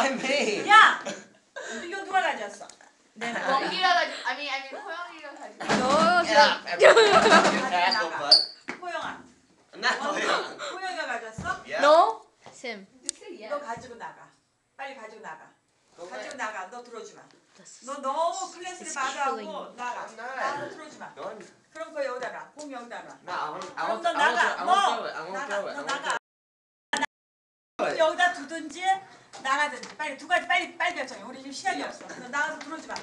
Why me? 야! 이거 누가 가져왔어? 내가. 원기가 가지고 아니 아니 호영이가 가지고 너 Get up, everybody. Your tackle, bud. 호영아. No, yeah. 호영이가 가져왔어? Yeah. 너? 쌤. 너 가지고 나가. 빨리 가지고 나가. Go 가지고. 나가. 너 들어오지 마. 너 너무 클래스를 killing 나가. I'm not. 나가 들어오지 마. 그럼 거 여기다가. 공 여기다가. No, I won't. I 그럼 won't. 너 I won't. 나가. I 너 won't throw it. I won't 나가. throw it. I 너 won't 여기다 두든지 나가든지 빨리 두 가지 빨리 빨리 결정해. 우리 지금 시간이 없어. 너 나가서 들어오지 마.